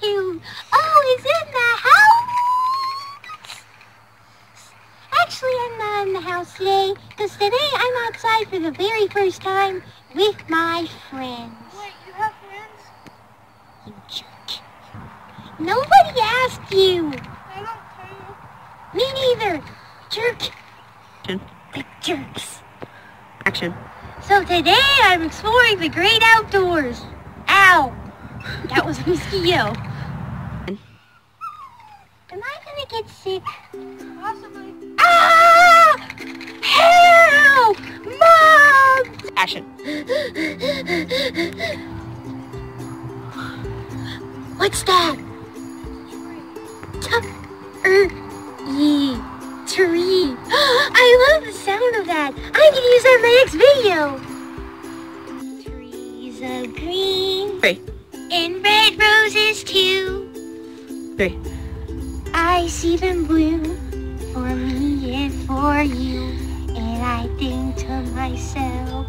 to? Oh, is in the house? Actually, I'm not in the house today, because today I'm outside for the very first time with my friends. Wait, you have friends? You jerk. Nobody asked you. I don't care. Me neither. Jerk. Action. Big jerks. Action. So today I'm exploring the great outdoors. Ow! That was a mosquito. Am I gonna get sick? Possibly. Ah! Help! Mom! Action. What's that? T-er-ye. Tree. I love the sound of that. I'm gonna use that in my next video. Trees of green Three. and red roses too. Three. I see them bloom for me and for you. And I think to myself,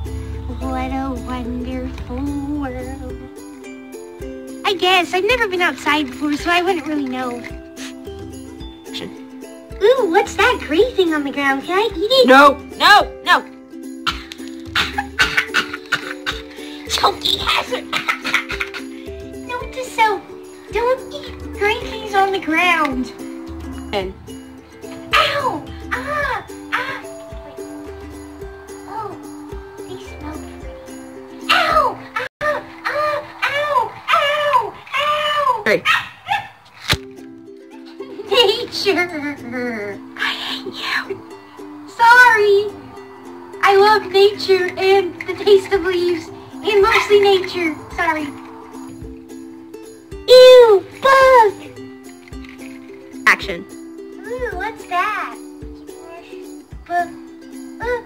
what a wonderful world. I guess. I've never been outside before, so I wouldn't really know. Ooh, what's that gray thing on the ground? Can I eat it? No. No. No. Choking hazard. Note to self, don't eat gray things on the ground. Ow! Ah! Ah! Wait. Oh, they smell pretty. Ow! Ah! Ah! Ow! Ow! Ow! three. Nature! I hate you. Sorry. I love nature and the taste of leaves and mostly nature. Sorry. Ew! Bug! Action. Ooh, what's that? Bug. Uh,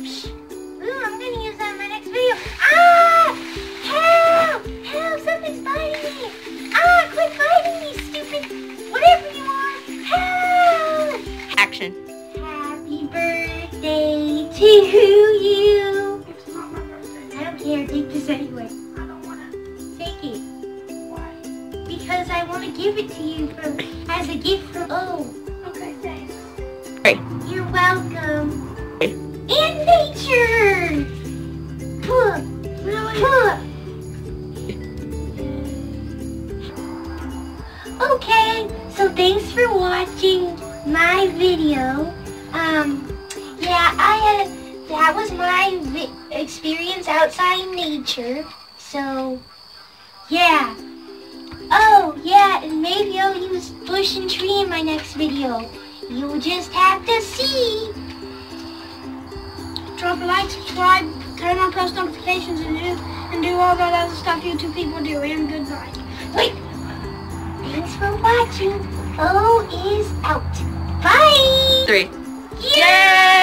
psh. Ooh, I'm gonna use that in my next video. Ah! Help! Help! Something's biting me! Ah! Quit biting me, stupid! Whatever you are! Help! Action. Happy birthday to you! It's not my birthday. I don't care. Take this anyway. I don't want it. Take it. Why? Because I want to give it to you from, as a gift from... Oh. Okay, You're welcome. Hey. In nature! Puh, Really? puh. Okay, so thanks for watching my video. Um, yeah, I had, that was my vi- experience outside nature. So, yeah. Oh, yeah, and maybe I'll use bush and tree in my next video. You'll just have to see. Drop a like, subscribe, turn on post notifications, and do and do all that other stuff YouTube people do. And goodbye. Wait. Thanks for watching. Ohh is out. Bye. Three. Yeah.